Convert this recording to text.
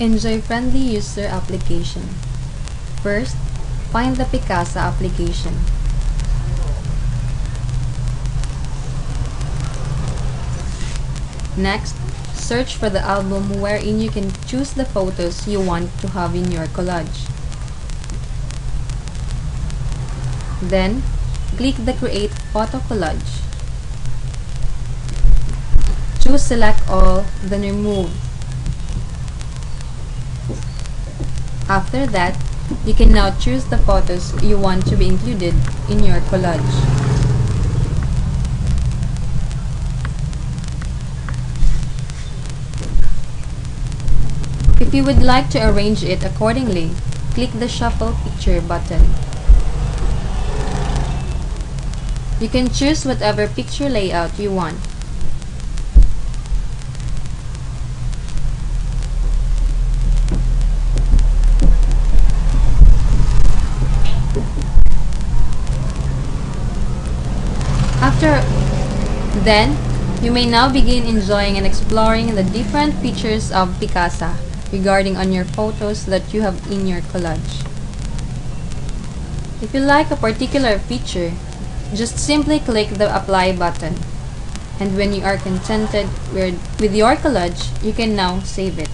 Enjoy friendly user application. First, find the Picasa application. Next, search for the album wherein you can choose the photos you want to have in your collage. Then, click the Create Photo Collage. Choose Select All, then Remove. After that, you can now choose the photos you want to be included in your collage. If you would like to arrange it accordingly, click the Shuffle Picture button. You can choose whatever picture layout you want. After then, you may now begin enjoying and exploring the different features of Picasa regarding on your photos that you have in your collage. If you like a particular feature, just simply click the apply button. And when you are contented with your collage, you can now save it.